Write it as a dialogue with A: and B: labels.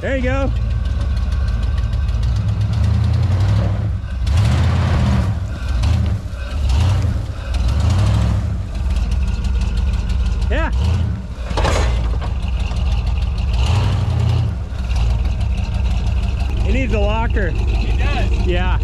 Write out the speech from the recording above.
A: There you go. Yeah. He needs a locker. He does. Yeah.